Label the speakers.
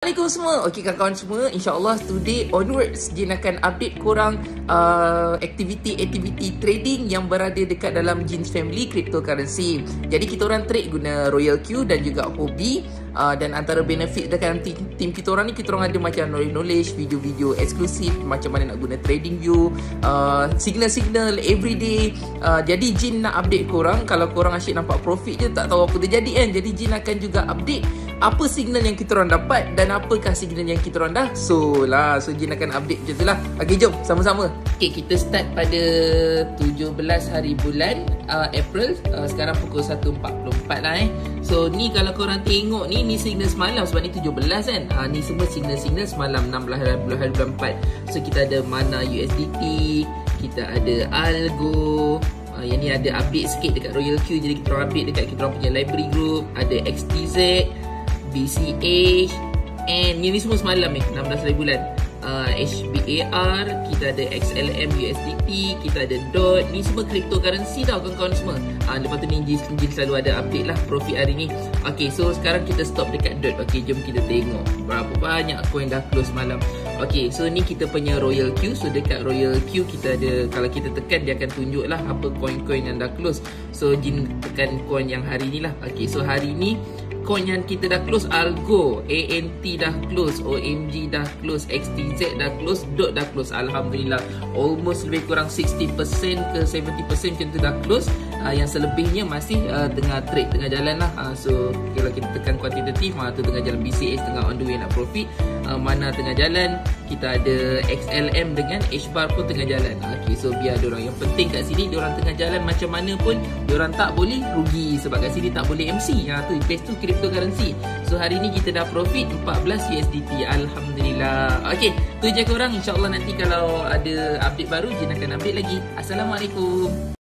Speaker 1: Assalamualaikum semua. Okey kawan-kawan semua, insya-Allah today onwards Jin akan update korang uh, aktiviti-aktiviti trading yang berada dekat dalam Jin's Family Cryptocurrency. Jadi kita orang trade guna Royal Q dan juga Hobby uh, dan antara benefit dekat tim, tim kita orang ni kita orang ada macam knowledge, video-video eksklusif macam mana nak guna trading view, uh, signal-signal everyday. Uh, jadi Jin nak update korang kalau korang asyik nampak profit je tak tahu apa terjadi kan. Jadi Jin akan juga update apa signal yang kita orang dapat dan apakah signal yang kita orang dah. So lah so Jin akan update macam tu lah. Ok jom sama-sama. Ok kita start pada 17 hari bulan uh, April uh, sekarang pukul 1.44 lah eh. So ni kalau korang tengok ni ni signal semalam sebab ni 17 kan. Uh, ni semua signal-signal semalam 16 hari bulan, hari bulan 4 so kita ada mana USDT kita ada Algo Uh, yang ni ada update sikit dekat Royal Q. Jadi kita orang update dekat kita orang punya library group. Ada XTZ BCH And ni semua semalam ni 16 hari bulan. Uh, HBAR Kita ada XLM USDT Kita ada DOT. Ni semua cryptocurrency tau kawan-kawan semua. Uh, Lepas tu ni Jin, Jin selalu ada update lah Profit hari ni. Okay so sekarang kita stop dekat DOT. Okay jom kita tengok Berapa banyak coin dah close malam Okay so ni kita punya Royal Q. So dekat Royal Q kita ada Kalau kita tekan dia akan tunjuk lah Apa coin-coin yang dah close. So Jin tekan coin yang hari ni lah. Okay so hari ni coin yang kita dah close Algo, ANT dah close, OMG dah close, XTZ dah close, DOT dah close. Alhamdulillah. Almost lebih kurang 60% ke 70% macam tu dah close. Uh, yang selebihnya masih uh, tengah trade, tengah jalan lah. Uh, so, kalau kita tekan kuantitatif, uh, tu tengah jalan BCS, tengah on the way nak profit. Uh, mana tengah jalan, kita ada XLM dengan HBAR pun tengah jalan. Okay, so biar orang Yang penting kat sini, orang tengah jalan macam mana pun, orang tak boleh rugi. Sebab kat sini tak boleh MC. Uh, tu, best tu cryptocurrency. So hari ni kita dah profit 14 USDT. Alhamdulillah. Okey, tu je korang. InsyaAllah nanti kalau ada update baru, Jin akan update lagi. Assalamualaikum.